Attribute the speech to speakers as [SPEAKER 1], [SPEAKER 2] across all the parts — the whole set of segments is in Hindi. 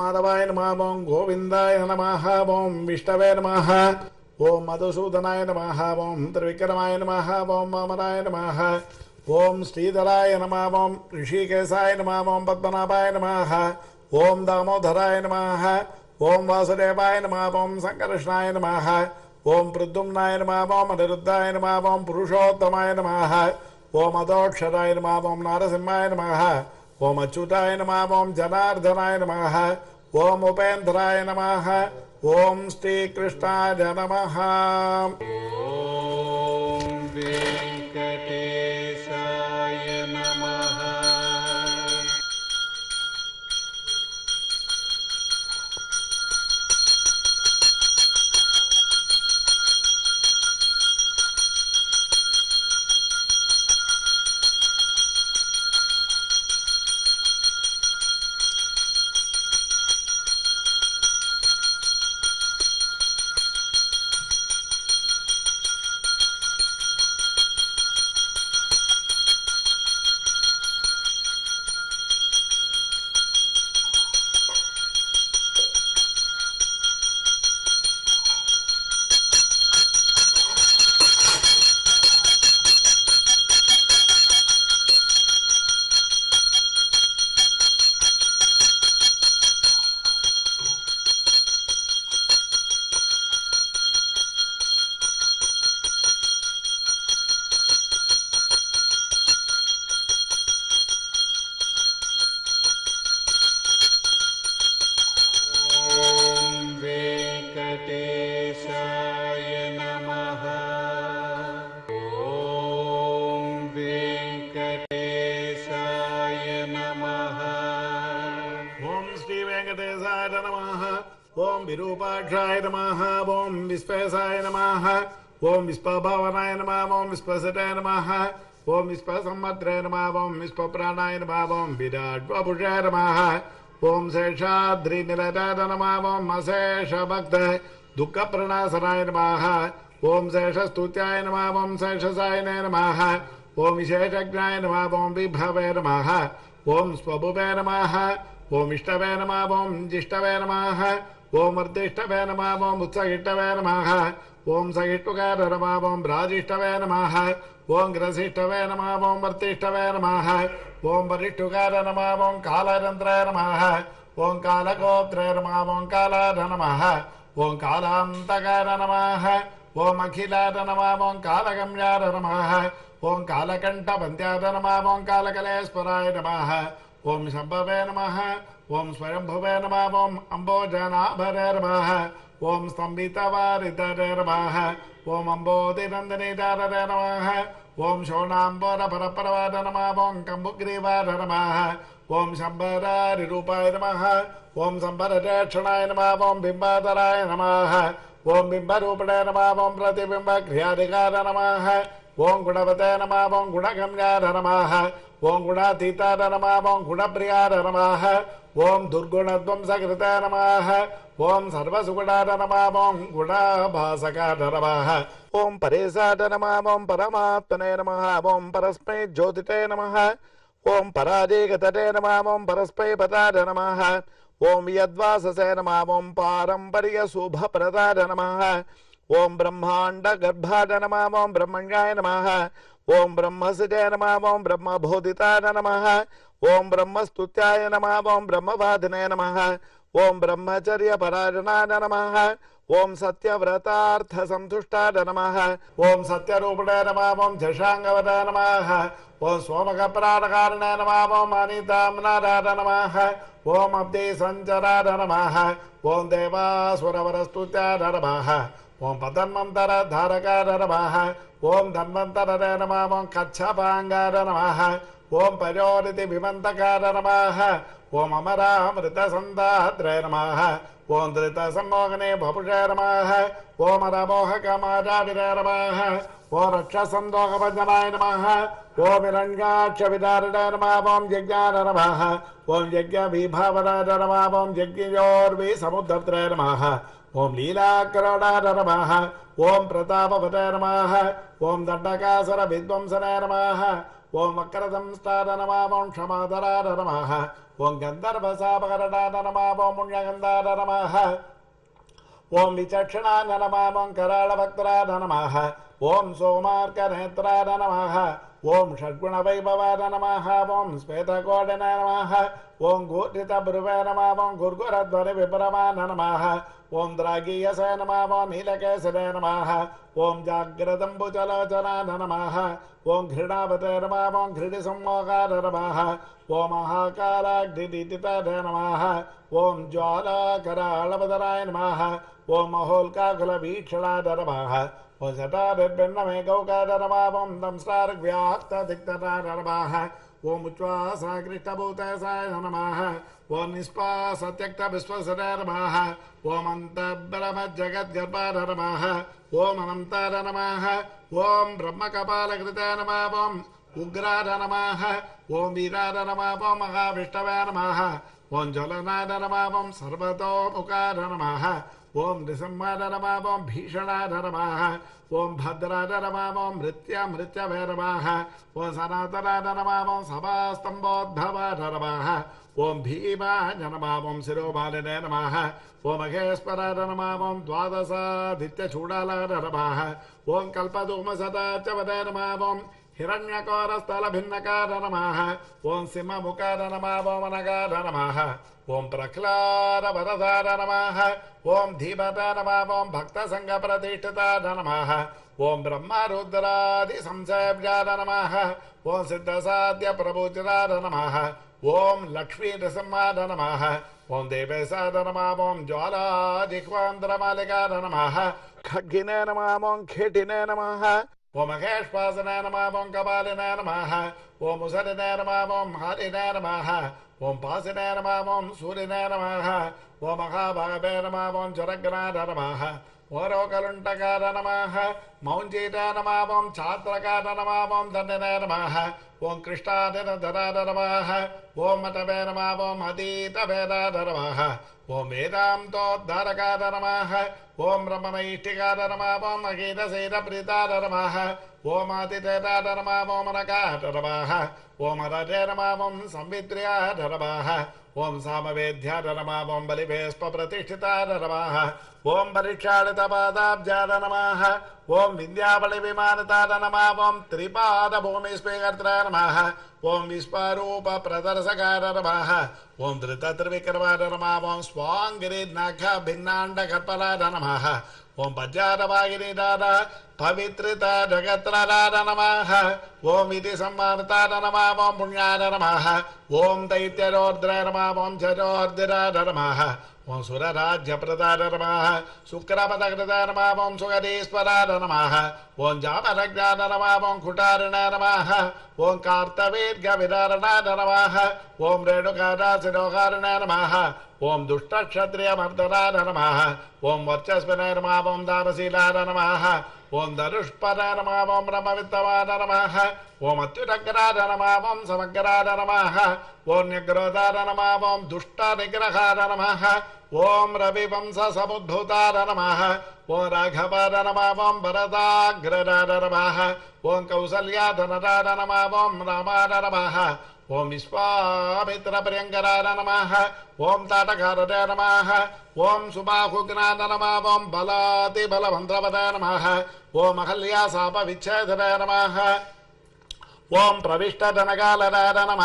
[SPEAKER 1] माधवाय नमः ओं गोविन्दाय नमः ओं विष्णवे नमः ओम मधुसूदनाय नमः ओम त्रिविक्रमाय नमः ओम वामनाय नमः ओम श्रीधराय नमः ओम ऋषिकेशाय नमः ओम पद्मनाभाय नम ओम दामोदराय नमः ओम वासुदेवाय नमः ओम संकर्षणाय नमः ओम प्रद्युम्नाय नमः ओम अनिरुद्धाय नमः ओम पुरुषोत्तमाय नमः ओम अदोक्षराय नमः ओम नारसिंहाय नमः ओम अच्युताय नमः ओम जनार्दनाय नम ॐ उपेन्द्राय नमः। ॐ श्रीकृष्णाय नमः।
[SPEAKER 2] ॐ वेङ्कटे
[SPEAKER 1] नमः ॐ विश्वेशाय नमः ॐ विश्वभावनाय नमः ॐ विश्वसटाय नमः ॐ विश्वसम्भद्राय नमः विश्वप्राणाय नमः नमः नमः नमः शेषस्तुत्याय नमः नमः विशेषज्ञाय नमः विभवे नमः ओम स्वभुवे नमः ओम इष्टवे नमः ओम जिष्टवे नमः ஓம் வர்திஷ்டவே நமா ஓம் உத்சகிஷ்டவே நமாக ஓம் சகிஷ்டுகார நமா ஓம் ராஜிஷ்டவே நமாக ஓம் கிரசிஷ்டவே நமா ஓம் வர்த்திஷ்டவே நமாக ஓம் பரிஷ்டுகார நமா ஓம் காலரந்திர நமாக ஓம் காலகோத்ரே நமா ஓம் காலார நமாக ஓம் காலாந்தகார நமாக ஓம் அகிலார நமா ஓம் காலகம்யார நமாக ஓம் காலகண்ட பந்தியார நமா ஓம் காலகலேஸ்வராய நமாக. ஓம் சம்பவே நமாக. ओम स्वयं ॐ स्वयम्भुवे नमः ॐ ओम ॐ स्तम्भितवारितरर्मः ॐ अम्बोधिनन्दिनीचाररे नमः ॐ शोणाम्बोरपरपरवाद नमः ॐ कम्बुग्रीवार नम ॐ शम्बरारिरूपाय नमः ॐ शम्बरचक्षणाय नमः ॐ बिम्बाधराय नमः ॐ बिम्बरूपिणे नमः ॐ प्रतिबिम्बघ्रियाधिकार नम ओं गुणवते नम ओं गुणगम्यार नमः ॐ गुणातीतार नमः ॐ गुणप्रियार नमः ఓం దుర్గుణధ్వంసకృత నమ ఓం సర్వసుగుణాట నమామం గుణాభాసకాట నమ ఓం పరేశాట నమామం పరమాత్మనే నమ. ఓం పరస్మై జ్యోతితే నమ. ఓం పరాజయగతటే నమామం పరస్మై పదాట నమ. ఓం యద్వాససే నమామం పారంపర్య శుభప్రదాట నమ. ఓం బ్రహ్మాండ గర్భాట నమామం బ్రహ్మణ్యాయ నమ. ఓం బ్రహ్మసుజాయ నమామం బ్రహ్మబోధితాయ నమ. ओम ब्रह्म स्तुत्याय नम ओं ब्रह्मवाधिने नम ओं ब्रह्मचर्य परायणाय नम ओं सत्यव्रतार्थ संतुष्टाय नम ओं सत्यरूपणाय नम ओं झषांगवदाय नम ओं सोमकपराणकारणाय नम ओं अनिताम्नाय नम ओं अब्धि संचराय नम ओं देवासुरवरस्तुत्याय नम ओं पतन्वंतर धारकाय नम ओं धन्वंतर नम ओं कच्छपांगाय नम ओम ॐ विमंतकार नमः ओम अमरामृत अमरामृतसन्दाद्रय नमः ओम ॐ धृतसम्मोहने भपुषे नमः ओम ॐ रमोहकमाराविरे नमः ओम ॐ रक्षसन्दोहभञ्जनाय नमः ओम रंगाक्ष हिरण्गाक्षविदारिणे नमः, ओम यज्ञान नमः, ओम यज्ञ यज्ञविभावनाय नमः, ओम ॐ यज्ञयोर्विसमुद्रत्रय नमः ॐ लीलाकरोडाय नमः, ओम प्रताप प्रतापवते नमः, ओम दंडकासुर दण्डकासरविद्वंसनाय नमः ஓம் வக்கரதம் ஸ்தாத நமாவோம் க்ஷமாதரார நமாக ஓம் கந்தர்வசாபகரடாத நமாவோம் முழகந்தார நமாக ஓம் விசக்ஷணான நமாவோம் கராளபக்தராத நமாக ஓம் சோமார்க்கநேத்ராத நமாக ஓம் ஷட்குணவைபவாத நமாக ஓம் ஸ்வேதகோடன நமாக ஓம் கூர்ஜித புருவே நமாவோம் குர்குரத்வரி விபரமான நமாக ॐ द्रागीयस नमः ॐ हिलकेशरे नम ओं जाग्रदम्बुचलोचनान नम ओं घृणावते संवाकार नम घृणिसंमोकार नमः नम ओं नमः नम ओं नमः ॐ महोल्काकुलवीक्षणाद नमः ॐ शताभिर्भिन्नमे गौकाद ओम ॐ कृष्णभूत साय नम उच्वासाकृष्टभूतसाय निष्पा सत्यक्त निष्पासत्यक्तविश्वसरे नम ओम नमः ओम अनन्ताय नमः ओम ब्रह्मकपालकृताय नमः ओम उग्राय नमः ओम वीराय नमः ओम महाविष्णवे नमः ओम ज्वलनाय नमः ओम सर्वतोमुखाय नमः ओम नृसिंहाय नमः ओम भीषणाय नमः ओम भद्राय नमः ओम मृत्यामृत्यवे नमः ओम सनातनाय नमः ओम सभास्तम्भोद्भवाय नमः ओम भीमाय नमः ओम शिरोमालिने नमः ओम महेश्वराय नमः ओम द्वादशादित्यचूडालाय नमः ओम कल्पधूमसदाचवदे नमः ओम हिरण्यकोरस्थलभिन्नकार नमः ओम सिंहमुखार नमः ओम अनगार नमः ओम प्रह्लादवरदार नमः ओम धीमता नमः ओम भक्तसङ्गप्रतिष्ठिताय नमः ओम ब्रह्मरुद्रादिसंसेव्याय नमः ओम सिद्धसाध्यप्रभुचिराय नमः ओम लक्ष्मीनृसिंहाय नमः ओम देवेशाय नमः ओम ज्वालाजिह्वान्द्रमालिकाय नमः खड्गिने नमः ओम खेटिने नमः ओम महेश्वासनाय नमः ओम कपालिनाय नमः ओम उसरिनाय नमः ओम हरिनाय नमः ओम पासिनाय नमः ओम सूर्यनाय नमः ओम महाभागवे नमः ओम ज्वरग्नाय नमः ओरोकलुण्टकार नमः मौञ्जीटाय नमः ओम छात्रकार नमः ओम दण्डनाय नमः ओम कृष्णादिनधराय नमः ओम मतवे नमः ओम अतीतवेदाय नमः ओम वेदान्तोद्धारकार नमः ओम ब्रह्मनैष्ठिकार नमः ओम अगीतसेदप्रीताय नमः ओम आतिथेताय नमः ओम नकार नमः ॐ सामवेद्या न नमा ओं बलिभेष्प प्रतिष्ठिता न रमाः ओं परिक्षालितपादाब्जादनमाः ॐ विन्द्यावलिविमानता नमा ओं त्रिपादभूमिस्वीकर्त्रा नमः ॐ विश्वरूपप्रदर्शका नमः ॐ धृतृविक्रमाननरमा ओं नमः ஓம் பஜ்ஜாரவாகிரிதார பவித்ரித ஜகத்ரரார நமாக ஓம் இது சம்மானதார நமா ஓம் புண்ணியார நமாக ஓம் தைத்தியரோர்திர நமா ஓம் ஜரோர்திரார நமாக ஓம் சுரராஜ்யபிரதார நமாக சுக்கரபதகிருதார நமா ஓம் சுகரீஸ்வரார நமாக ஓம் ஜாமரஜான நமா ஓம் குட்டாரண ஓம் கார்த்தவீர்கவிதாரணார நமாக ஓம் ரேணுகாராசிரோகாரண ओम नमः ओम नमः ओम दुष्टक्षत्रियमर्दनाय नमः ओम वर्चस्विनाय नमः ओम नमः ओम धनुष्पदाय नमः ओम ब्रह्मवित्तवाय नमः ओम अत्युदग्राय नमः ओम समग्राय नमः ओम न्यग्रोधाय नमः ओम दुष्टनिग्रहाय नमः ओम रविवंशसमुद्भूताय नमः ओम राघवाय नमः ओम भरदाग्रराय नमः ओम कौसल्याधनराय नमः ओम रामाय नमः ఓం విశ్వామిత్ర ప్రియంకరాయ నమ ఓం తాటకారే నమ ఓం సుబాహుగ్నాథ నమ ఓం బలాతి బలవంద్రవదాయ నమ ఓం అహల్యా సాప విచ్ఛేదనాయ నమ ఓం ప్రవిష్టనగాలనాయ నమ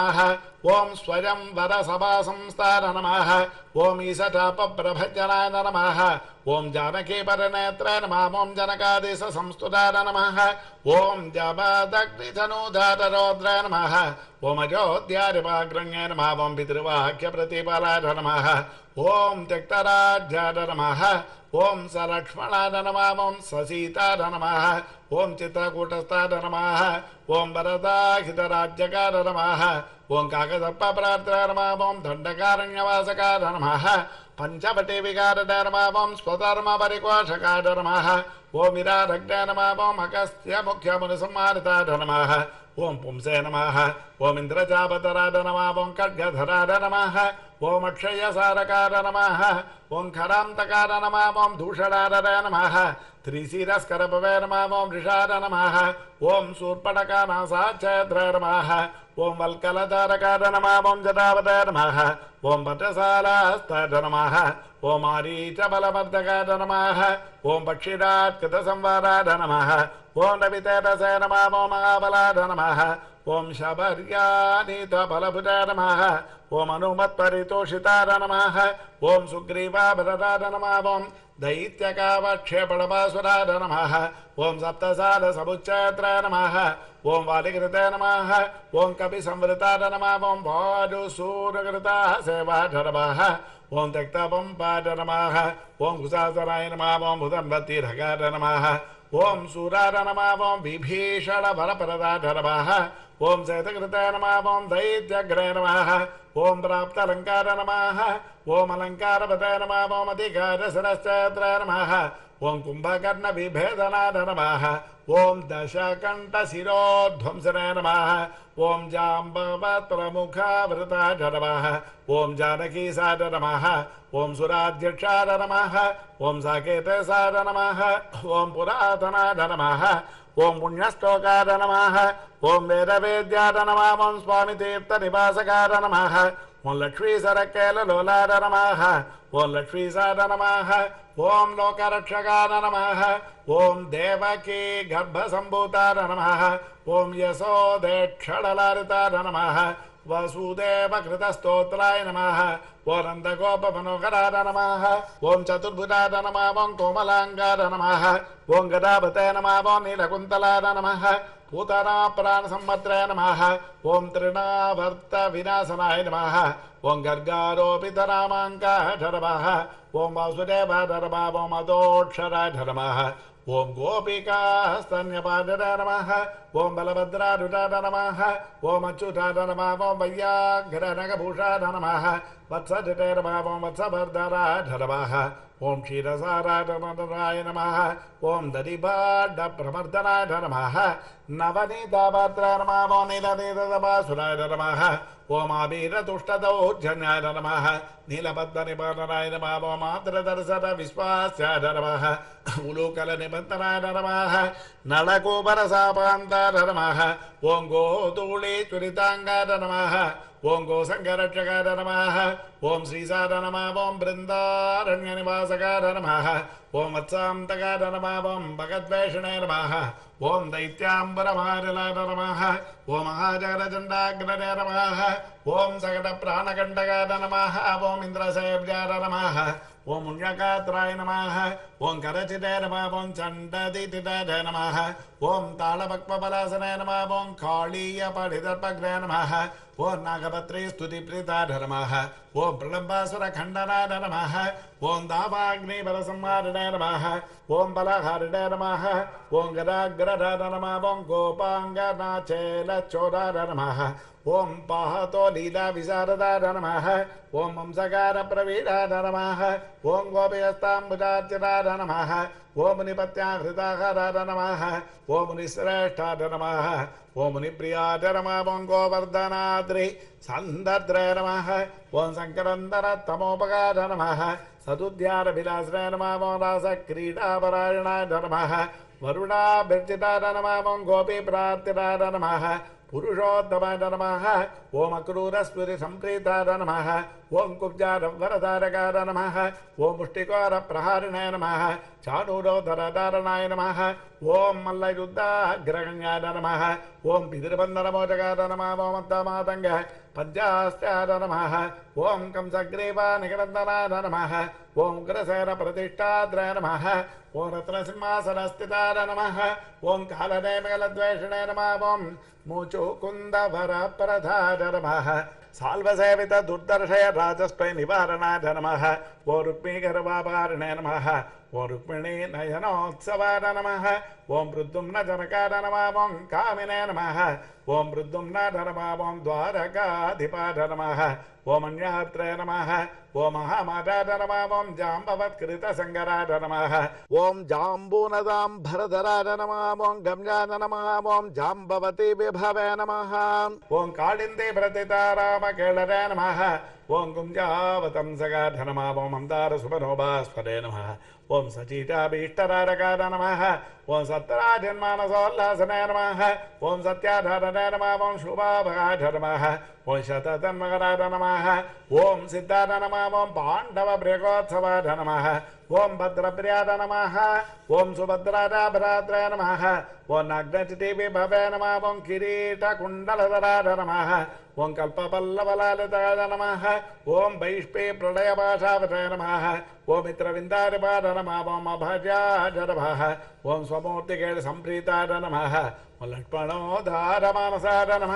[SPEAKER 1] ओम स्वयं वरसभासंस्थाय नमः ओम ईशटापप्रभजनाय नमः ओम जानकीपरनेत्राय नमः ओम जनकादेशसंस्तुताय नमः ओम जपदग्निधनुधातरोद्राय नमः ओम अयोध्यारिवाग्रण्ये नमः ओम पितृवाक्यप्रतिफलाय नमः ओम त्यक्तराज्याय नमः ओम सलक्ष्मणाय नमः ओम ससीताय नमः ओम चित्रकूटस्थाय नमः ओम वरदाहितराज्यकार नमः ओङ्काकदर्पपरार्थधर्मावं दण्डकारण्यवासकाधर्मः पञ्चवटे विकारधर्मावं स्वधर्मपरिकोशकाधर्मः ओमिरारग्नमावं अगस्त्यमुख्यमुनिसंहारिताधर्मः ॐ पुंसे नमः ॐ इन्द्रजापतराड नमः ॐ खड्गधराड नमः ॐ अक्षयसारकार नम ॐ खरान्तकार नमः ॐ धूषणारद नमः त्रिशिरस्करपवे नमः ॐ ऋषार नमः ॐ शूर्पणकामासाक्षेत्र नमः ॐ वल्कलतारकार नमः ॐ जटावत नमः ॐ भट्टशालास्तर नमः ॐ आरीचबलवर्धकार नमः ॐ पक्षिरात्कृतसंवाराध नमः ॐ रवितेजसे नमः ॐ महाबलाध नमः ॐ शबर्यानीतफलभुज नमः ॐ हनुमत्परितोषितार नमः ॐ सुग्रीवाभरदार नमः ॐ दैत्यकावक्षेपणमासुराय नमः ॐ सप्तसादसमुच्चत्राय नमः ॐ वालिकृताय नमः ॐ कपिसंवृताय नमः ॐ भाजुसूरकृताः सेवाय नमः ॐ त्यक्तपम्पाय नमः ॐ कुशासनाय ओं ॐ नम ओं ॐ नम ओं विभीषण विभीषणवरपरदाय नम ओं शैतकृताय नम ओं दैत्यग्रे नम ओम प्राप्त अलंकार नम, ओम अलंकार पद नम, ओम अधिकार सरश्चत्र ओम कुंभकर्ण विभेदनाथ नम, ओम दशकंठ शिरोध्वंसन नमः, ओम जाम्बवत्रमुखावृता नम, ओम जानकी सार नम, ओम सुराध्यक्षार नम, ओम साकेत साध नम, ओम पुरातनाध नम ఓం జానకీసార నమ. ఓం సురాధ్యక్షార నమ. పుణ్యశ్లోకార నమ ఓం వేదవేద్యార నమ ఓం స్వామి తీర్థ నివాసకార నమ. ఓం లక్ష్మీ సరకేల లోలార నమ. ఓం లక్ష్మీసార నమ. ఓం లోకరక్షకార నమ. ఓం దేవకీ గర్భసంభూతార నమ. ఓం యశోదేక్షడలారితార నమ. वासुदेवकृतस्तोत्राय नम। ओ नन्दगोपमनोहराय नमः। ॐ ओं नमः। नम कोमलाङ्गाय नमः। ॐ गदाभते नमः। नम नीलकुन्तलाय नमः। पूतनाप्राणसंवत्रे नमः। ॐ तृणावर्तविनाशनाय नमः। ॐ गर्गारोपितरामाङ्काय नमः। ॐ वासुदेवाय नमः। ॐ अदोक्षराय नमः। ओम गोपिकास्तन्यपादड नमः ओम बलभद्रारुदा नमः ओम अच्युता नमः ॐ वैयाघ्रनगभूषाड नमः वत्सजटे नमः ओम वत्सभर्दराड नमः, ओम क्षीरसाराडनराय नमः ॐ दधिभाडप्रमर्दनाय नमः नवनीतापात्रा नमः ओम नीलनीतदमासुराय नमः నవనీతాభద్ర నమ ఓం నీలబద్ధ నిబంధనాయ నమ ఓం ఆద్రదర్శన విశ్వాస్యాయ నమ ఉలూకల నిబంధనాయ నమ నళకూపర సాపాంతార నమ ఓం గోధూళీ చురితాంగార నమ ఓం గోసంగరక్షకార నమ ఓం శ్రీసార నమ ఓం బృందారణ్య నివాసకార నమ ఓం వత్సాంతకార నమ ఓం భగద్వేషణే నమ ஓம் दैत्याम्बरमारलाय नमः ஓம் ஆஜாரச்சண்டாகிரரே नमः ஓம் சகடபிராணகண்டகார नमः ஓம் இந்திரசேவ்யார नमः ஓம் முண்யகாத்ராய नमः ஓம் கரச்சிதே நம ஓம் சண்டதிதிதே நமः ஓம் தாளபக்மபலாசனே நம ஓம் காளீய படிதர்பக்ரே நமः ஓம் நாகபத்ரே ஸ்துதிப்ரிதார நமः ஓம் பிளம்பாசுர கண்டனார நமக ஓம் தாபாக்னி பலசம்மாரிட நமக ஓம் பலஹரிட நமக ஓம் கதாகிரட நம ஓம் கோபாங்கநாச்சேல சோதார நமக ஓம் பாஹதோ லீலா விசாரதா நமக ஓம் வம்சகார பிரவீடா நமக ஓம் கோபயஸ்தாம்புஜார்ச்சிதா நமக ஓம் முனிபத்யாஹிருதாகரா நமக ஓம் முனிசிரேஷ்டா நமக ஓம் முனிப்பிரியா நம ஓம் सन्दद्रय नमः। ॐ ओं सङ्क्रन्दनत्तमोपकारनम सदुद्यानभिलासय नमो। दासक्रीडापरायणा नमः। वरुणाभिर्जिताय नमा ों। नमः। पुरुषोत्तमाय नमः। ओम् अक्रूरस्फुरिसम्प्रीता नमः। ஓம் குப்ஜாரம் வரதாரகார நமः ஓம் முஷ்டிகார பிரஹாரிணாய நமः சாணூரோதரதாரணாய நமः ஓம் மல்லயுத்தாகிரகங்கார நமः ஓம் பிதிருபந்தரமோஜகார நமः ஓமத்தமாதங்க பஞ்சாஸ்தார நமः ஓம் கம்சக்ரீவா நிகரந்தனாய நமः ஓம் உக்ரசேர பிரதிஷ்டாத்ர நமः ஓம் ரத்னசிம்மாசனஸ்திதார நமः ஓம் காலநேமகலத்வேஷணே நமः ஓம் மூச்சோகுந்தவர பிரதார நமः సాల్వసేవిత దుర్దర్శయ రాజస్పై నివారణాయ నమ ఓ రుక్మీగర్వాపారణే నమ ఓ రుక్మిణీ నయనోత్సవార నమ ఓం ప్రద్యుమ్న జనకార నమ ఓం కామినే నమ ఓం మృద్దుమ్నాథ నమః ఓం ద్వారకాధిపాఠ నమః ఓం అన్యాత్రయ నమః ఓం మహామాతాద నమః ఓం జాంబవత్కృత సంగరాట నమః ఓం జాంబూనదాం భరధరాట నమః ఓం నమః ఓం జాంబవతి విభవే నమః ఓం కాళిందే ప్రతితారామ కేళరే నమః ఓం గుంజావతంసగాఢ నమః ఓం అందార సుభనోభాస్వరే నమ ఓం సచీటాభీష్టరారకార నమ ఓం సత్రాజన్మానసోల్లాసనే నమ ఓం సత్యాధారణ నమ ఓం శుభాభగాఢ నమ ఓం శతతన్మకరాఢ నమ ఓం సిద్ధాధ నమ ఓం పాండవ ప్రియకోత్సవాఢ నమ ఓం భద్రప్రియాద నమ ఓం సుభద్రాభరాత్రయ నమ ఓం నగ్నచితి విభవే నమః ఓం కిరీటకుండలధరాధ నమ ஓம் கல்பபல்லவலாலிதாய நம ஓம் வைஷ்பே பிரளயபாஷாவதாய நம ఓమిత్రవిందారపాద నమాం నమ ఓం స్వమూర్తికేణ సంప్రీతాడ నమః లక్ష్మణోదారమానసార నమ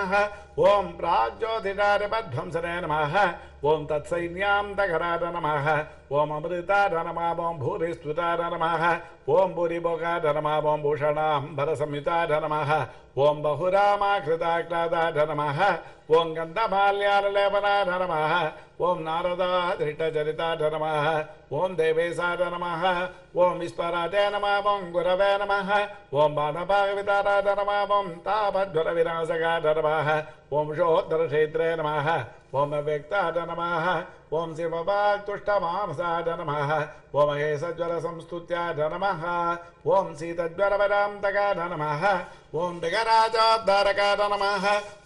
[SPEAKER 1] ఓం ప్రాజ్యోతిడారపధ్వంసనే నమ. ఓం తత్సైన్యాం తగరార నమ ఓం అమృత నమాం భూరిస్తుతార నమ ఓం భూరిభోగార నమాం భూషణాం భర సంయుత నమ ఓం బహురామాకృతాక్లాదార నమ ఓం గంధమాల్యాలలేపనార నమ ఓం నారదా నారదాధృష్టచరితార నమః ఓం ஓம் தேவேசார நம ஓம் ஈஸ்வராஜ நம ஓம் குரவே நம ஓம் பானபாகவிதாராஜ நம ஓம் தாபத்வர விநாசகாஜ நம ஓம் ஷோத்தரக்ஷேத்ரே நம ஓம் அவ்வக்தாஜ நம ஓம் சிவபாக்துஷ்டமாம்சாஜ நம ఓం మహేశజ్వర సంస్తుత్యాయ నమః ఓం సీతజ్వరవరాంతకాయ నమ ఓం దిగరాజోద్ధారకాయ నమ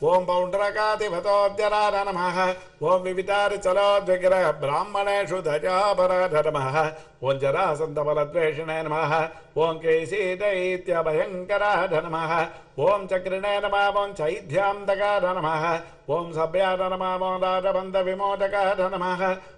[SPEAKER 1] ఓం పౌండ్రకాధిపతోద్యరాయ నమ ఓం వివితారి చలోద్విగ్ర బ్రాహ్మణేషు ధజాపరాధ నమ ఓం జరాసంతబలద్వేషిణే నమ. ఓం కేశీదైత్యభయంకరాధ నమ ఓం చక్రిణే నమ ఓం చైధ్యాంతకాధ నమ ఓం సభ్యాధ నమ ఓం రాజబంధ విమోచకాధ నమ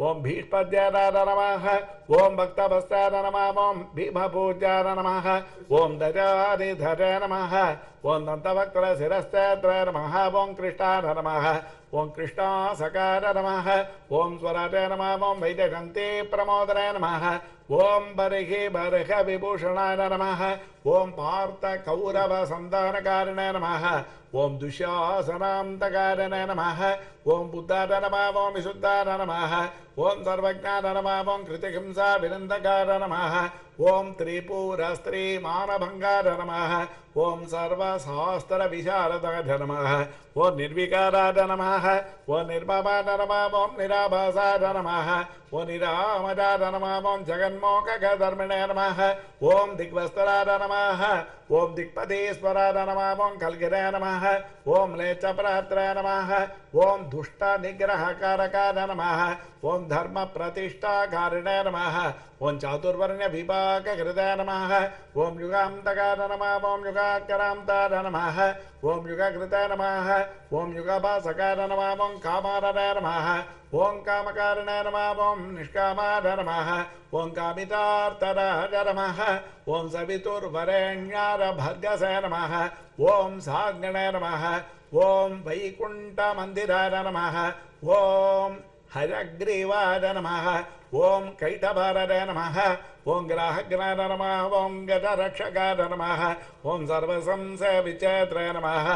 [SPEAKER 1] ॐ भीष्पद्यादार नमः ॐ ओं भक्तभस्तादनम ॐ भीमभूज्याय नमः ॐ दजादिधर नमः ॐ दन्तभक्तशिरश्चत्र नमः ॐ कृष्णा नमः ॐ कृष्णासकार नमः ॐ स्वराज नमः ॐ वैद्यकन्ते प्रमोदय नमः ॐ बर्हि बर्ह विभूषणाय नमः ॐ पार्थकौरवसन्धानकारिणय नमः ஓம் துஷாசனாந்தகாரன நம ஓம் புத்தாட நம ஓம் விசுத்தாட நம ॐ सर्वज्ञानरमामं कृतिहिंसा विनन्दकार नमः ॐ त्रिपुरस्त्रीमानभङ्गार नमः ॐ सर्वशास्त्रविशारदाय नमः ॐ निर्विकाराय नमः ॐ निर्ममाय नमः ॐ निराभासाय नमः ॐ निरामदाय नमः ॐ जगन्मोकधर्मिणे नमः ॐ दिग्वस्त्राय नमः ॐ दिक्पतेश्वराय नमः ॐ कल्गिराय नमः ओम लेचपरात्र नम। ओम दुष्ट निग्रहकारकाय नम। ओम धर्म प्रतिष्ठाकारिणे नम। ఓం దిక్పదీశ్వరాఢ నమః ఓం కల్గిరే ఓం లేచప్రాత్రే నమః ఓం దుష్ట నిగ్రహకారకార ఓం ధర్మ ప్రతిష్టాకారిణే నమః ఓం చాతుర్వర్ణ్య విభాగకృతే నమ ఓం యుగాంతకార నమ ఓం యుగాకరాంతార నమ ఓం యుగకృతే నమః ఓం యుగభాసకార నమః ఓం కామారణ నమః ఓం కామకారిణే నమః ఓం నిష్కామార నమ ఓం కామితార్తర నమ ఓం సవితుర్వరేణ్యార భర్గస నమ ఓం సాగ్నే నమ ఓం వైకుంఠ వైకుంఠమందిరార నమ ఓం హరగ్రీవాద నమ ఓం కైటభారద నమ. ఓం గ్రాహగ్రార నమ ఓం గజరక్షకార నమ ఓం సర్వసంశ విచేత్ర నమః.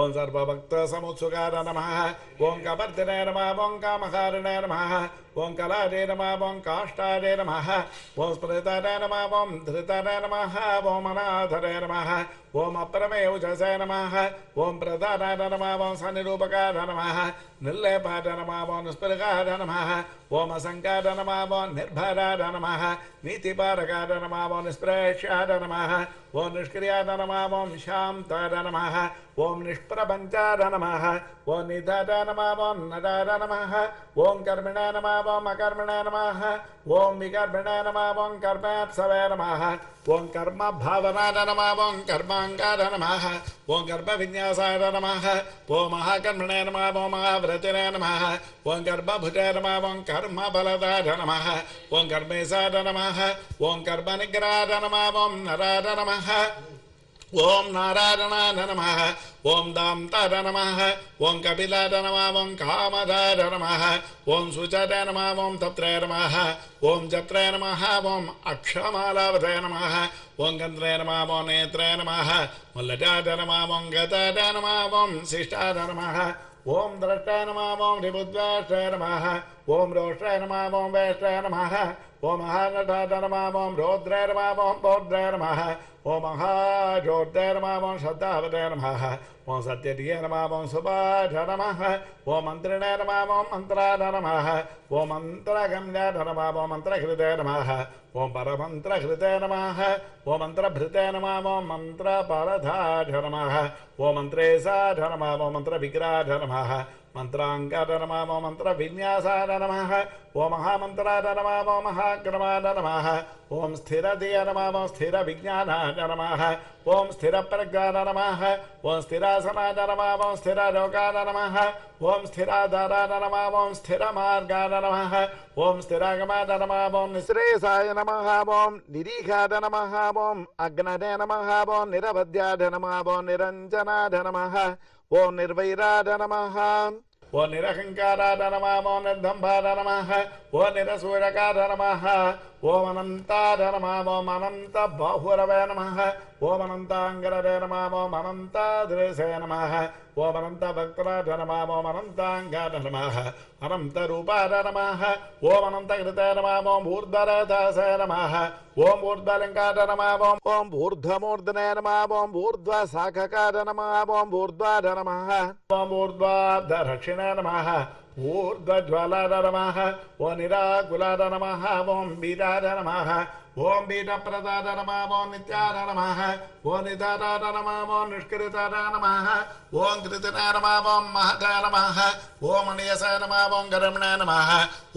[SPEAKER 1] ఓం సర్వభక్త సముత్సుకార నమః. ఓం కపర్దినే నమ ఓం కామహారిణే నమ. ఓం కళాదే నమ ఓం కాష్టాదే నమ. ఓం స్మృతాదే నమ ఓం ధృతాదే నమ. ఓం అనాథరే నమ. ఓం అప్రమేయుజసే నమ. ఓం ప్రధాన నమ ఓం సనిరూపకార నమ. నిర్లేపాద నమ ఓం నిస్పృగార నమ. ఓం అసంకార నమ. Nirmavo Nirbhara Namaha Niti Bharagara Namaha Nispreshara Namaha ओम निष्क्रियाद नमः ओम शान्ताद नमः ओम निष्प्रपञ्चाद नमः ओम निधाद नमः ओम नदाद नमः ओम कर्मिणे नमः ओम अकर्मिणे नमः ओम विकर्मिणे नमः ओम कर्मेत्सवे नमः ओम कर्म भावनाद नमः ओम कर्माङ्गाद नमः ॐ गर्भविन्यासाय नमः ॐ महाकर्मिणे नमः ॐ महाव्रतिने नमः ॐ गर्भभुजे नमः ॐ कर्मफलदाय नमः ॐ कर्मेशाय नमः कर्म कर्मनिग्रहाय नमः ओम नराय नमः ఓం నరాద నమః ఓం నారాయణాయ నమ ఓం దాంతార నమ ఓం కపిలాయ నమ ఓం కామదాయ నమ ఓం సుచర నమ ఓం తత్రే నమ ఓం జత్రే నమ ఓం అక్షమాలావతయ నమ ఓం గంధ్రే నమ ఓం నేత్రే నమ ముల్లటాయ నమ ఓం గతాయ నమ ఓం శిష్టాయ నమ ఓం ద్రష్టాయ నమ ఓం రిబుద్వాష్టాయ నమ ओम रोष्ट्राय नम ओम वैष्ट्राय नम ओम महानटाय नम ओम रौद्राय नम ओम बौद्राय नम ओम महाजोद्राय नम ओम श्रद्धावदाय नम ओम सत्यदीय नम ओम सुभाष नम ओम मंत्रिण नम ओम मन्त्राय नम ओम मन्त्रगम्याय नम ओम मंत्रहृदय नम ओम परमंत्रहृदय नम ओम मन्त्रभृतय नम ओम मन्त्रपरधाढ नम ओम मन्त्रेशाढ नम ओम मन्त्रविग्राढ नम మంత్రాంకార నమామో మంత్ర విన్యాసార నమ ఓ మహామంత్రార నమామో మహాక్రమార నమ ఓం స్థిరధియ నమామో స్థిర విజ్ఞానార నమ ఓం స్థిర ప్రజ్ఞాన నమ ఓం స్థిరాసనాన నమామో స్థిర రోగాన నమ ఓం స్థిరాధారాన నమామోం స్థిర మార్గాన నమ ఓం స్థిరాగమాన నమామోం నిశ్రేయసాయ నమ ఓం నిరీఘాద నమ ఓం అగ్నదే నమ ఓం నిరవధ్యాధ నమ ఓం నిరంజనాధ నమ ఓం నిర్వైరాఢ నమ ఓ నిరహంకారాధ నమ ఓ నిర్దంభాధ నమ ఓ నిరసూరకాధ నమ ओम अनंता नम ओम अनंत बाहुरवे नम। ओम अनंतांगरवे नम ओम अनंतादृशे नम। ओम भक्तराज नम ओम नम। अनंत रूपा नम। ओम अनंत कृते नम ओम ऊर्धरदास नम। ओम ऊर्धलिंगा नम ओम ओम ऊर्धमूर्धने नम ओम ऊर्ध्व नम ओम ऊर्ध्वा नम। ओम ऊर्ध्वा नम। ऊर्ध्वज्वालाद नमः ओ निराकुलाद नमः ॐ बीदाद नमः ॐ बीडप्रदाद नमः ॐ नित्याद नमः ओ निदादाद नमः ॐ निष्कृताद नमः ओं कृतिना नमः ओं महदा नमः ओं मणियसा नमः ओं गरमण नमः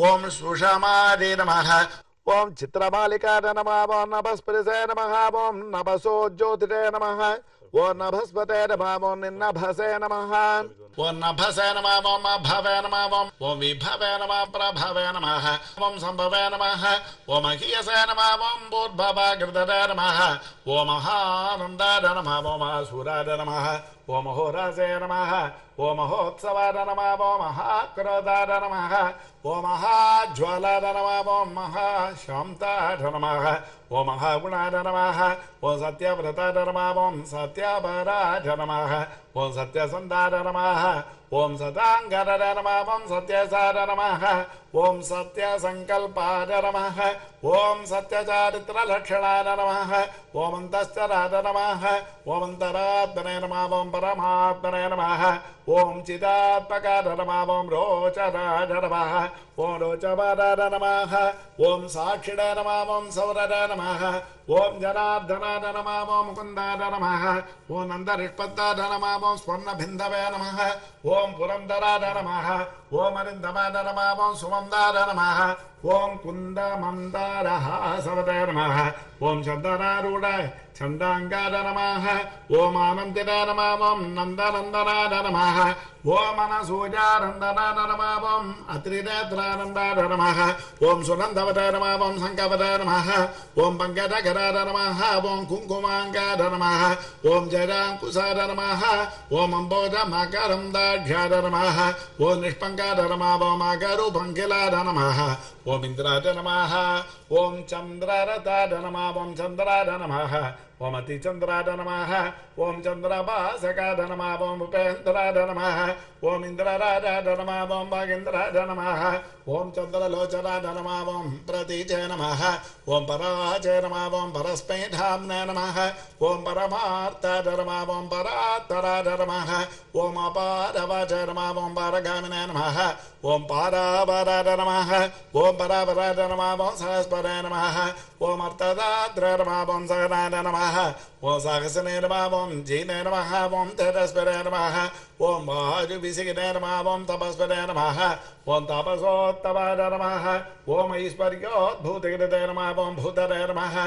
[SPEAKER 1] ओं सुषमादे नमः ओं चित्रबालिकाय नमः ॐ नभस्पृशय नमः ओं नभसो ज्योतिषे नमः ॐ नभस्पते नमः ओं निन्नभसे नमः ఓం నభసే నమ ఓం అభవే నమ ఓం ఓం విభవే నమ ప్రభవే నమ ఓం సంభవే నమ ఓం మహీయసే నమ ఓం భూర్భవాగృతరే నమ ఓ మహానందాద నమ ఓం మహాసూరాద నమ ఓ మహోరాజే నమ ఓ మహోత్సవాద నమ ఓ మహాక్రోధాద నమ ఓ మహాజ్వాలాద నమ ఓం మహాశాంతాద నమ ఓ మహాగుణాద నమ ఓ సత్యవ్రతాద నమ ఓం సత్యపరాధ నమ ఓం సత్యసందాద నమ ఓం సదాంగర నమం సత్యసార నమ ఓం సత్య సంకల్పార నమ ఓం సత్యచారిత్ర లక్షణాన నమ ఓమంతశ్చరార నమ ఓమంతరాత్మనే నమ ఓం పరమాత్మనే నమ. ஓம் சிதாத்மகார நமாவோம் ரோச்சராட நமாக ஓம் ரோச்சபாராட நமாக ஓம் சாட்சிட நமாவோம் சௌரட நமாக ஓம் ஜனார்தனாட நமாவோம் முகுந்தாட நமாக ஓம் நந்தரிஷ்பத்தாட நமாவோம் ஸ்வர்ணபிந்தவே நமக ஓம் புரந்தராட நமாக ஓம் அருந்தமாட நமாவோம் சுமந்தாட நமாக ஓம் குந்த மந்தாரஹா சவத ஓம் சந்தனாரூட छन्दाङ्गाय नमः नम आनन्दिनाय नंद नंदना नम नमः ॐ अनसूयानन्दनाय नमः ॐ अत्रिनेत्रानन्दाय नमः ॐ सुनन्दवताय नमः ॐ शङ्कवताय नमः ॐ पङ्कटकराय नमः ॐ कुङ्कुमाङ्गाय नमः ॐ जयाङ्कुशाय नमः ॐ अम्बोजमाकरं दाढ्याय नमः ॐ निष्पङ्गाय नमः ॐ आकरूपङ्किलाय नम ओम इंद्रा नम ॐ चंद्ररता नम ॐ चंद्रा नम ओम अतिचंद्राद नम ओम चंद्रभाषकाद नम ओम उपेन्द्राद नम ओम इंद्रराजाद नम ओम भागेन्द्राद नम ओं चंद्रलोचनाद नम ओम प्रतीचे नम, ओम पराजय नम, ओम परस्मैधाम नम, ओम परमार्थाद नम ओम परात्तराद नम ओम अपारवाच नम ओम पारगामिने नम ఓం పారగామినే నమ ఓం పారాపరాద నమ ఓం పరాపరాద నమ ఓం సహస్పరాయ నమ ఓం అర్థదాద్ర నమ ఓం సహనాయ నమ ఓం సాహసనే నమ ఓం జీనే నమ ఓం తేజస్పరే నమ ఓం వాయు విసిగినే నమ ఓం తపస్పరే నమ ॐ तापसोत्तवाय नमः। ॐ ऐश्वर्योद्भूतिकृते नमः ॐ भूतरे नमः।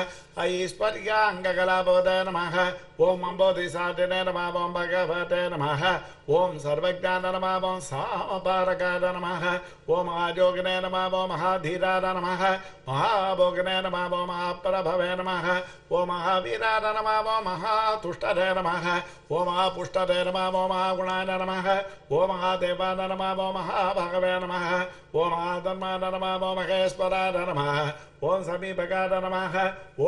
[SPEAKER 1] ऐश्वर्याङ्गकलापवदे नमः। ॐ अम्बोधिसाटिने नमः ॐ भगवते नम। ओं सर्वज्ञान नमः ॐ सामपारकाय नमः। ॐ आयोगिने नम ॐ महाधीराय नमः। महाभोगिने नमः ॐ महाप्रभवे नमः। ॐ महावीराय नमः ॐ महातुष्टरे नमः। ओम पुष्टे नम ओम गुणा नम ओम देवाय नम ओम भागवे नम। ॐ आतन्मान नमः नम महेश्वराय नमः ॐ समीपकाय नमः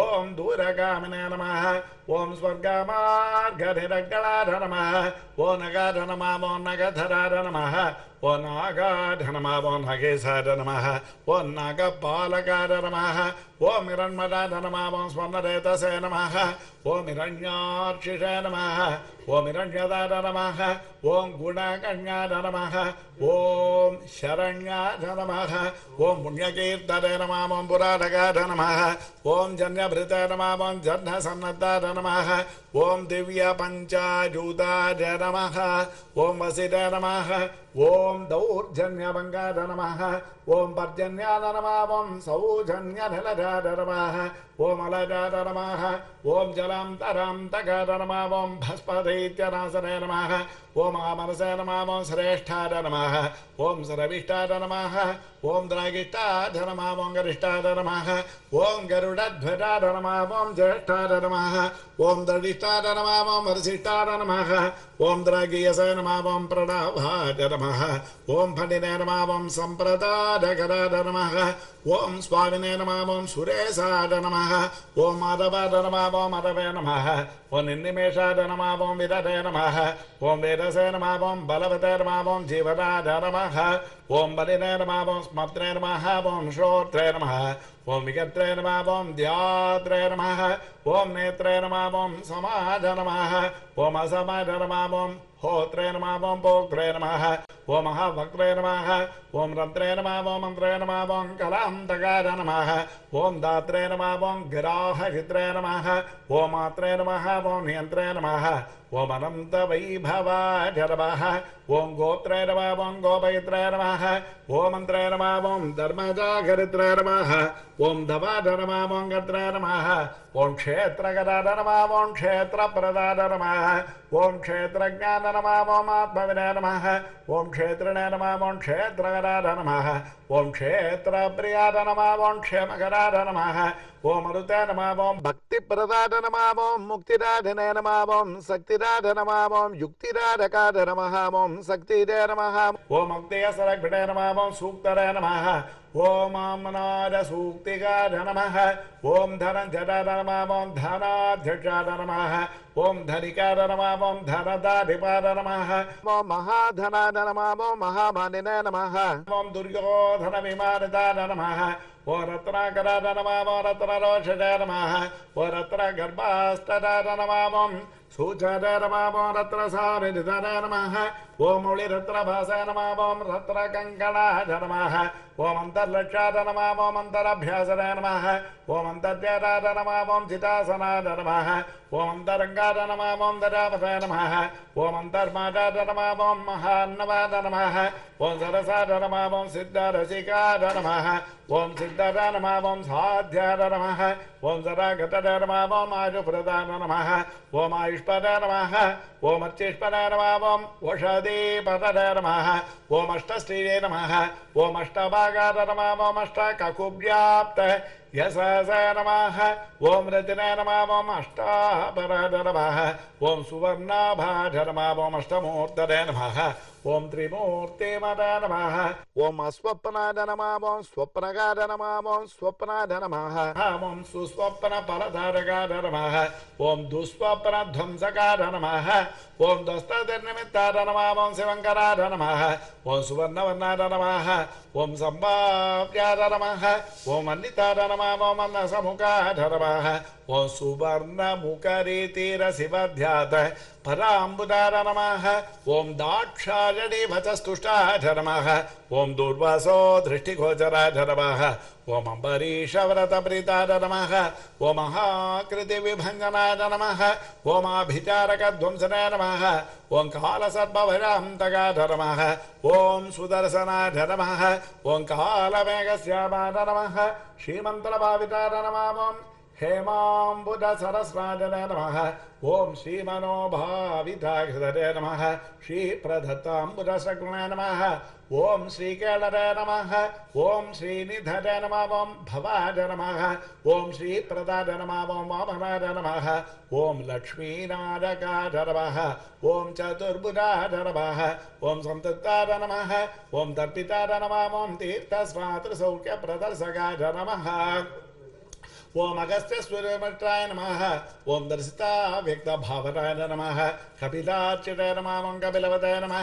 [SPEAKER 1] ॐ दूरगामिने नमः ॐ नम नमः ॐ नगाध नमः ॐ नम नमः ॐ नागाध नमः ॐ नगेशाय नमः ॐ नागपालकाय नमः ॐ हिरण्मदाय नमः ॐ स्वर्णरेतसे नमः ॐ हिरण्यार्षिषे नमः ஓம் இரண்யதார நமக ஓம் குணகண்யார நமக ஓம் சரண்யார நமக ஓம் புண்ணியகீர்த்தர நமாம் ஓம் புராடகார நமக ஓம் ஜன்ன சன்னத்தார ॐ दिव्यपञ्चायूताय नमः ॐ वसिद नमः ॐ दौर्जन्यभङ्गार नमः ॐ पर्जन्यान नमः ॐ वसितनम नमः ॐ पर्जन्यादनमं सौजन्य ओं जलं तरं नमः ॐ भस्पदैत्यनासन नमः ॐ श्रेष्ठाय नमः ॐ श्रविष्ठाद नमः ॐ द्रागिष्टाधरमाः ॐ गरिष्ठाधरमाः ॐ गरुडध्वजाधरमाः ॐ ज्येष्ठाधरमाः ॐ दलिष्टाधरमाः ॐ वरिशिष्टाधरमाः ஓம் திராகியச நமாவம் பிரணவாஜ நம ஓம் பண்டினே நமாவம் சம்பிரதாடகராட நம ஓம் சுவாமினே நமாவம் சுரேசாட நம ஓம் மாதவாட நமாவம் மதவே நம ஓம் நின்னிமேஷாட நமாவம் விததே நம ஓம் வேதசே நமாவம் பலவதே நமாவம் ஜீவதாட நம ஓம் பலினே நமாவம் ஸ்மத்ரே நம ஓம் ஸ்ரோத்ரே நம ஓம் விகத்ரே நமாவம் தியாத்ரே நம ॐ नेत्रे नमा वों समाजनमः ओम समाजनमा वों होत्रे नमा वों नमः ओमः वक्त्रे नमः ఓం రద్రే నమ ఓం మంత్రే నమ ఓం కళాంతకార నమ ఓం దాత్రే నమ ఓం గిరాహహిత్రే నమ ఓ మాత్రే నమ ఓం యంత్రే నమ ఓం అనంత వైభవాయ నమ ఓం గోత్రే నమ ఓం గోపయిత్రే నమ ఓ మంత్రే నమ ఓం ధర్మజాగరిత్రే నమ ఓం ధవాధ నమ ఓం గత్రే నమ ఓం క్షేత్రగదాద నమ ఓం క్షేత్రప్రదాద నమ ఓం క్షేత్రజ్ఞాన నమ ఓం ఆత్మవినే నమ ఓం క్షేత్రిణే నమ ఓం క్షేత్ర राध नमः वंक्षेत्र प्रियादनम वंशे मकराधनमः ఓం అరుత నమావం భక్తి ప్రదాట నమావం ముక్తిరాధనే నమావం శక్తిరాధ నమావం యుక్తిరాధకాధ నమహామం శక్తిరే నమః ఓం ముక్తయ సరగ్భటే నమావం సూక్తరే నమః ఓం ఆమ్నాద సూక్తిగాధ నమః ఓం ధనంజటాధ నమావం ధనాధ్యక్షాధ నమః ఓం ధనికాధ నమావం ధనదాభిపాద నమః ఓం మహాధనాధ నమావం మహామానినే నమః ఓం దుర్యోధన విమానదాన నమః ओ रत्नाकरानमामो रत्नरोषजा नमः ओ रत्नगर्भास्तदा नमामम् सूचरमामो रत्र सामिधर नमः। ओमुळिरत्र भास नमामों रत्र कङ्कणाय नमः। ओमन्तर्लक्षाय नमामो मन्तरभ्यासनाय नमः। ओमन्तर्जराय नमामों चितासनाय नमः। ओमन्तरङ्गाय नमामों दरावसाय नमः। ओमन्तर्माजाय नमामों महान्नवाय आयुष అర్చిష్పద నమ ఓం అర్చిష్పద నమ ఓం ఓషధే పద నమ ఓం అష్టశ్రీరే నమ ఓం అష్టభాగార నమ ఓం అష్ట కకుభ్యాప్త యస నమ ఓం రచన నమ ఓం అష్టాపరాధ నమ ఓం సువర్ణాభాఢ నమ ఓం నమ ओम त्रिमूर्ते मद नम ओम स्वप्न नम ओं स्वप्न गा नम ओं स्वप्न नम ओं सुस्वप्न फलधारगाद नम ओं दुस्वप्न ध्वंस ध्वंसगाद नम ओं दस्त दस्तनिमित्ताद नम ओं शिवंकराद नम ओं सुवर्ण वर्ण नम ओं संभाव्या नम ओं अन्नीता नम ओम अन्नसमुखाद नम ओं सुवर्ण मुखरी तीर शिवध्यात पराबुदार नम ओं दाक्षा षडीभतस्तुष्टा धर्मः ॐ दुर्वासो दृष्टिगोचरा धर्मः ॐ अम्बरीशव्रतप्रीतार नमः ॐ महाकृतिविभञ्जनाय नमः ॐमाभिचारकध्वंसनाय नमः ॐ कालसर्पभरान्तकाय नमः ॐ सुदर्शनाय नमः ॐ कालमेघश्यामाय नमः श्रीमन्त्रभावितार नमः हेमाम्बुजसरस्राजने नमः ॐ श्रीमनोभाविताहृदये नमः। श्रीप्रदत्ताम्बुजसगुणे नमः ॐ श्रीकेळरे नमः। ॐ श्रीनिधरे नमः। ॐ भवाय नमः। ॐ नमः। ॐ वामनाय नमः। ॐ लक्ष्मीनारकाय नमः। ॐ चतुर्भुजाय नमः। ॐ सन्तताय नमः। ॐ तर्पिताय नमः। ॐ तीर्थस्वातृसौख्यप्रदर्शकाय नमः। ఓం అగస్త్య సూర్యమట్రాయ నమ. ఓం దర్శిత వ్యక్త భావరాయ నమ. కపిలార్చితాయ నమ. కపిలవతాయ నమ.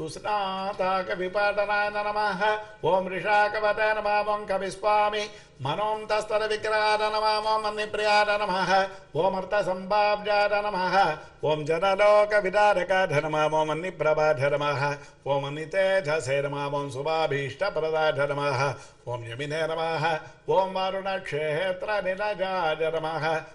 [SPEAKER 1] नमः। सुस्नाता कविपाटनाय नमः, ओम ऋषाकवताय नमः कविस्वामी मनों तस्तर विक्राय नमः नमः। नमः ओम जनलोक विदारकाय नमः, ओम मन्निप्रभाय नमः। ओम अन्नितेजसे नमः, ओम शुभाभीष्टप्रदाय नमः। ओम यमिने नमः। ओम वरुणक्षेत्र निलजाय नमः।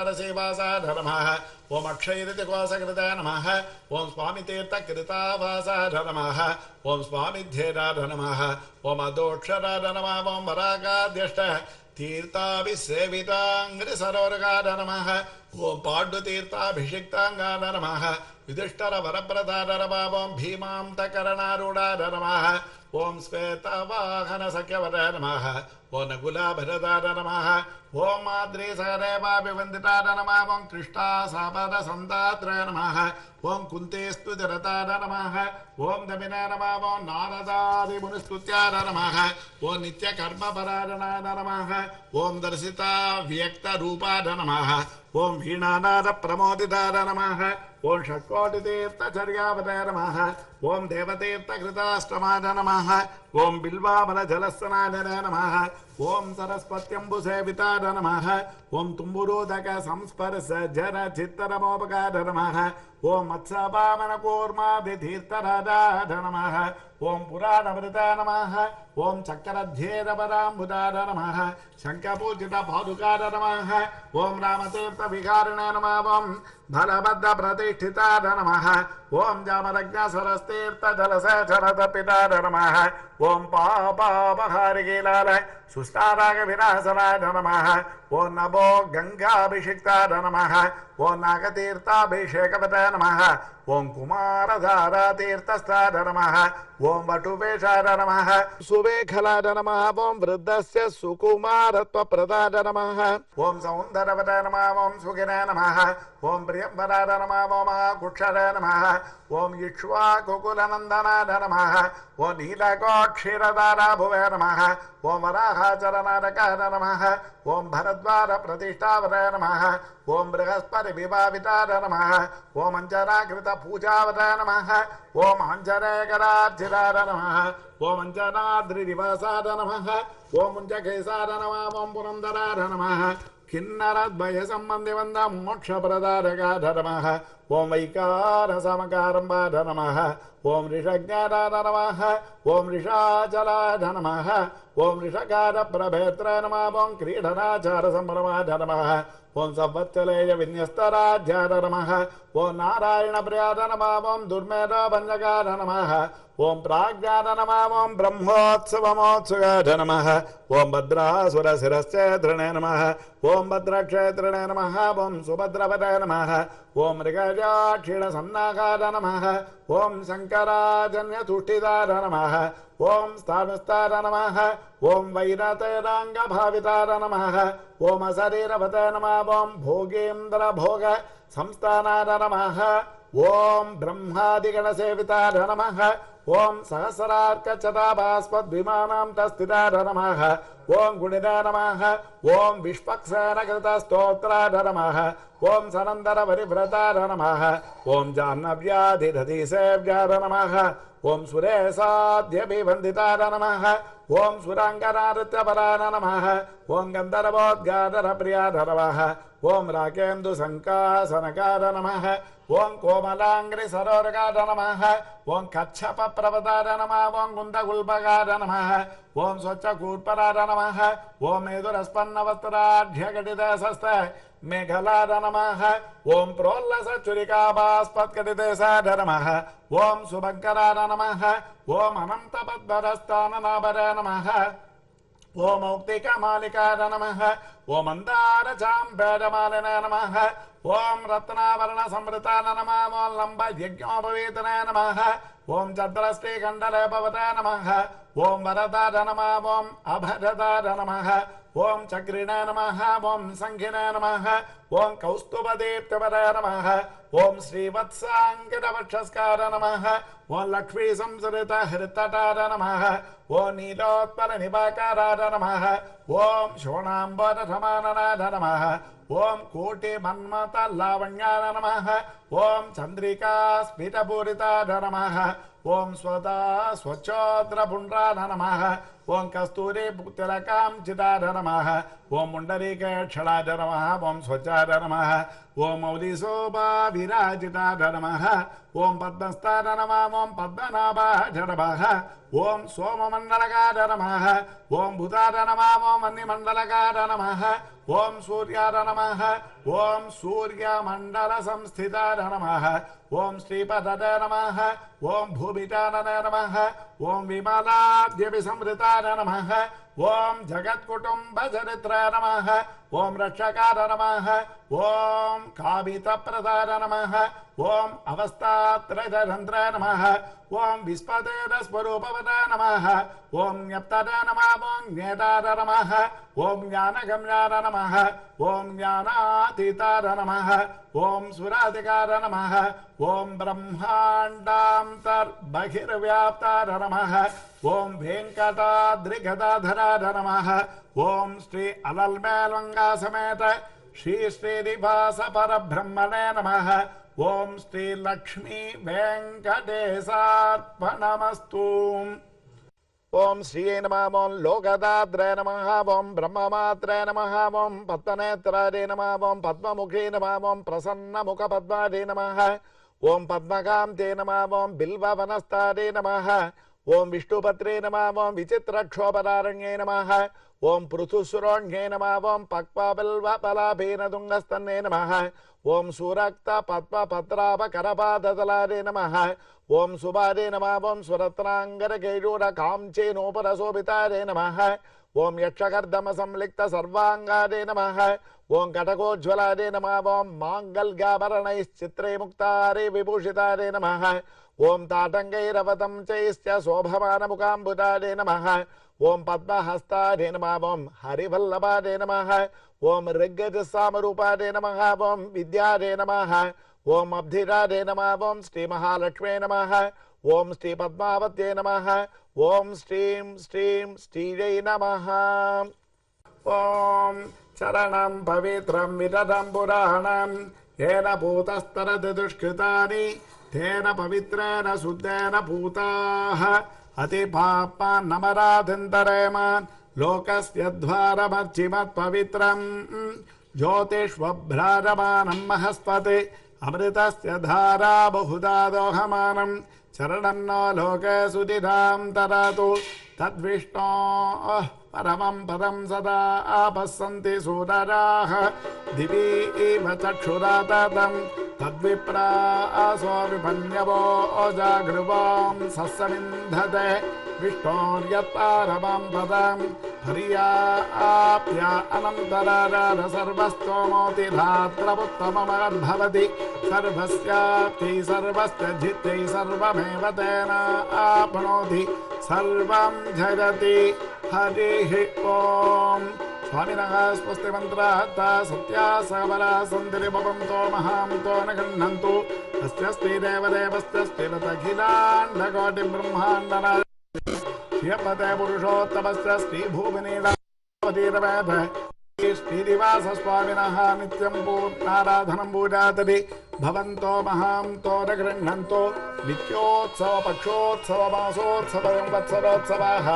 [SPEAKER 1] यक्षराक्षरसेवासाय नमः ओम अक्षयरितिकोसकृताय नमः। ओम स्वामितीर्थकृतावासाय नमः ओम स्वामिध्येराय नमः ओम अदोक्षराय नमः ओम वरागाद्यष्ट तीर्थाभिसेविताङ्घ्रिसरोरगाय नमः ओम पाण्डुतीर्थाभिषिक्ताङ्गाय नमः युधिष्ठरवरप्रदाय नमः ओम भीमान्तकरणारूढाय नमः ओम श्वेतवाहनसख्यवराय नमः। ओम नकुलाभरदाय नमः। ओम माद्रीसरेवाभिवन्दिताय नमः। ओम कृष्णासापदसन्तात्राय नमः। ओम कुन्तेस्तुतिरताय नमः। ओम दमिनाय नमः। ओम नारदादिमुनिस्तुत्याय नमः। ओम नित्यकर्मपरायणाय नमः। ओम दर्शिता नमः। ओम वीणानादप्रमोदिताय नमः। ओम षट्कोटितीर्थचर्यावताय नमः। ओम देवतीर्थकृताष्टमाय नमः। ओम बिल्वामलजलस्नाय नमः। ओम सरस्वत्यम्बुसेविताय नमः। ओम तुम्बुरोदक संस्पर्श जन चित्तरमोपकार नमः। ओम मत्सभामनकूर्माभितीर्थराजाय नमः। ओम पुराणमृताय नमः। ओम चक्रध्येरपराम्बुदाय नमः। नमः। ओम रामतीर्थविकारिणे नमः। ओम बलभद्रप्रतिष्ठिताय नमः। ओम जामरज्ञसरस्तीर्थजलसेचरतपिताय नमः। ஓம் பாபாபகாரிகீலால சுஸ்தாராக விநாசனாய நம ஓம் நமோ கங்காபிஷிக்தாய நம ஓம் நாகதீர்த்தாபிஷேகவத நம ஓம் குமாரதாராதீர்த்தஸ்தாய நம ஓம் வட்டுவேஷாய நம சுவேகலாய நம ஓம் விருத்தஸ்ய சுகுமாரத்வப்ரதாய நம ஓம் சௌந்தரவத நம ஓம் சுகின நம ஓம் பிரியம்பராய நம ஓம் குட்சர நம नमः ओम इक्ष्वाकुकुलनन्दनाय नमः ओम नीलकोक्षीरदारा भुवे नमः, ओम वराहाचरनारकाय नमः, ओम भरद्वार प्रतिष्ठावताय नमः, ओम बृहस्पति विभाविताय नमः, ओम अंजनाकृत पूजावताय नमः, ओम अंजनेकरार्चिताय नमः, ओम अंजनाद्रिनिवासाय नमः, ओम मुञ्जकेशाय नमः, ओम पुरन्दराय नमः किन्नरद्वय सम्बन्धि वन्द ఓం వైకార సమకారం బాధ నమ ఓం రిషజ్ఞాన నమ ఓం రిషాచలాఢ నమ ఓం రిషకార ప్రభేత్ర నమ ఓం క్రీడనాచార సంభ్రమాఢ నమ ఓం సంవత్సలేయ విన్యస్తరాధ్యార నమ ఓం నారాయణ ప్రియాద నమ ఓం దుర్మేధ భంజకార నమ ఓం ప్రాజ్ఞాన నమ ఓం బ్రహ్మోత్సవమోత్సుగాఢ నమ ఓం భద్రాసుర శిరశ్చేత్రణే నమ ఓం భద్రక్షేత్రణే నమ ఓం సుభద్రపదే నమ ఓం మృగజాక్షిణ సన్నాకార నమ. ఓం శంకరాజన్యతుష్టిదార నమ. ఓం స్థానస్తార నమ. ఓం వైరతేనాంగ భావితార నమ. ఓం అశరీరవత నమ. ఓం భోగేంద్ర భోగ సంస్థానార నమ. ఓం బ్రహ్మాదిగణ సేవితార నమ. ॐ सहस्रार्कचताभास्पद्विमानां तस्थितार नमः ॐ गुणिदा नमः ओम ॐ विष्पक्सेनकृतस्तोत्रार नमः ॐ सनन्दरपरिव्रतार नमः ॐ जाह्नव्याधिरधिसेव्यार नमः ॐ सुरेशाद्यभिवन्दितार नमः ॐ सुराङ्गनारत्यपरार नमः ॐ गन्धर्वोद्गारप्रियार नमः ॐ राकेन्दुसङ्कासनकार नमः। ॐ कोमलाङ्ग्रिसरोरगार नमः। ॐ कच्छपप्रवदार नमः। ॐ कुन्दगुल्बगार नमः। ॐ स्वच्छकूर्परार नमः। ॐ मेदुरस्पन्नवस्त्राढ्यघटितसस्त मेघलार नमः। ॐ प्रोल्लसचुरिकाभास्पत्कटितसार नमः। ॐ सुभङ्करार नमः। ॐ अनन्तपद्मरस्ताननाभर नमः। ஓம் மௌக்திகமாலிகார நம ஓம் மந்தார சாம்பேடமாலின நம ஓம் ரத்னாவரண சம்ருதான நம ஓம் லம்ப யஜ்ஞோபவேதன நம ஓம் சந்திரஸ்ரீ கண்டலேபவத நம ஓம் வரதார நம ஓம் அபரதார நம ஓம் சக்ரிண ఓం కౌస్తుభదీప్తివర నమ. ఓం శ్రీవత్సాంకితవక్షస్కార నమ. ఓం లక్ష్మీ సంసృత హృతటార నమ. ఓం నీలోత్పల నిపాకారార నమ. ఓం శోణాంబర సమాననాథ నమ. ఓం కోటి మన్మత లావణ్యాన నమ. ఓం చంద్రికా స్ఫిటపూరితార నమ. ఓం స్వదా స్వచ్ఛోద్ర పుండ్రాన నమ. ఓం కస్తూరి తిలకాంచితాన నమ. ओम पुंडरीकक्षणा धर्म ओम स्वच्छा धर्म ओम नमः ओं स्वच्छाय नमः ओं मौलिशोभाविराजिताय नमः ओं पद्मस्ताय नमः ओं पद्मनाभाय धर्म ओम सोममण्डलकाय नमः ओं भूताय नमः ओं मन्निमण्डलकाय नमः ओं सूर्याय नमः ओं सूर्यमण्डलसंस्थिताय नमः ओं श्रीपदय नमः ओं भूमितानय नमः ओं विमलाद्यभिसंहृताय धर्म ओम ॐ जगत्कुटुम्बचरित्र नमः। ॐ रक्षकार नमः ॐ कावितप्रदार नमः ॐ नम ओं ॐ विस्पदेरस्वरूपवद नम ओं ञप्तर नमः ॐ ज्ञेतार नम ॐ ज्ञानगम्यार नमः ॐ ज्ञानातीतार नमः ॐ सुराधिकार नमः ॐ ब्रह्माण्डान्तर्बहिर्व्याप्तार नमः ॐ भेङ्कटाद्रिगदाधरार नमः ओम श्री अलल्मेलंगा समेत श्री श्रीनिवास परब्रह्मणे नम ओम श्री लक्ष्मी वेंकटेशार्पणमस्तु ओम श्रीये नमः ओम लोकदात्रे नम ओम ब्रह्ममात्रे नमः ओम पद्मनेत्रारे नमः ओम पद्ममुखे नमः ओम प्रसन्नमुखपद्मारे नमः ओम पद्मकान्ते नमः ओम बिल्ववनस्तारे नम ओं विष्णुपत्रे नम ओं विचित्रक्षोपदारण्ये नम ఓం పృథుసురోణ్యే నమ ఓం పక్వబల్వలాభీనదుంగస్తన్నే నమ. ఓం సూరక్త పద్మ పత్రాపకరపాదతలారే నమ. ఓం సుభారే నమ ఓం సురత్నాంగరకేయూర కాంచేనోపరశోభితారే నమ. ఓం యక్షకర్ధమ సంలిక్త సర్వాంగాదే నమ. ఓం కటకోజ్వలాదే నమ ఓం మాంగల్యాభరణైశ్చిత్రే ముక్తారే విభూషితారే నమ. ఓం తాటంగైరవతం చైశ్చ శోభమానముకాంబుతారే నమ. ఓం పద్మహస్తాదే నమ ఓం హరివల్లభాదే నమ ఓం ఋగ్గజసామరూపారే నమ ఓం విద్యాదే నమ ఓం అబ్ధిరాదే నమ ఓం శ్రీ మహాలక్ష్మే నమ ఓం శ్రీ పద్మావత్యే నమ ఓం శ్రీం శ్రీం శ్రీజై నమ. ఓం చరణం పవిత్రం విరదం పురాణం ఏన భూతస్తరది దుష్కృతాని తేన పవిత్రేణ శుద్ధేన భూతా. अतिपापा नमराधिन्दरेमान् लोकस्य द्वारमर्चिमत्पवित्रम्। ज्योतिष्वभ्रारमाणम् महस्पते अमृतस्य धारा बहुधा दोहमानम् शरणम् नो लोके सुधिराम् तरातु। तद्विष्णो अ परमं पदं सदा आपस्सन्ति सुदराः दिवि इव चक्षुरपदं तद्विप्रा असौ विपण्यवो अजागृवां सत्समिन्धते विष्णोर्यत् पदम् हरियाभ्या अनन्तररसर्वस्तोमोतिधात्रमुत्तममद्भवति सर्वस्याप्ति सर्वस्य जित्यै सर्वमेव तेन आपणोति सर्वं जगति हरिः ॐ स्वामिनः सत्या सबला महान्तो तो न गृह्णन्तु। अस्त्यस्ति देवदेवस्त्यस्ति यपते पुरुषोत्तमस्त्यस्ति भूमिनीडावतीरवेद श्रीनिवासस्वामिनः नित्यं पूर्णाराधनं पूजातति भवन्तो महान्तो न गृह्णन्तो। नित्योत्सवपक्षोत्सवमासोत्सवसंवत्सरोत्सवाः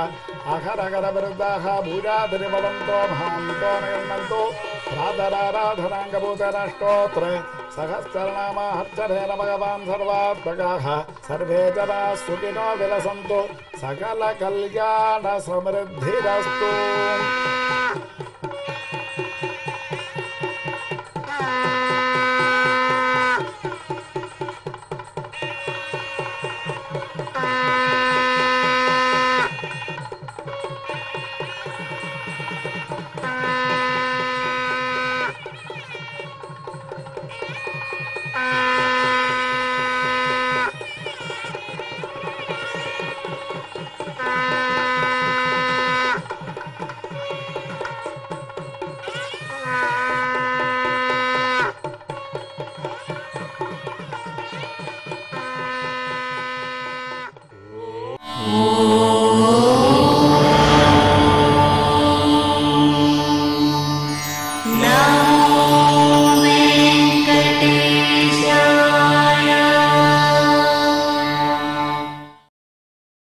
[SPEAKER 1] अहरगरविरुद्धाः पूजातरि भवन्तो महान्तो न गृह्णन्तो। प्रातराराधनाङ्गभूतराष्टोत्र सहस्रनामाहर्चरेण भगवान् सर्वात्मकाः सर्वे जनाः सुखिनो विलसन्तु सकलकल्याणसमृद्धिरस्तु।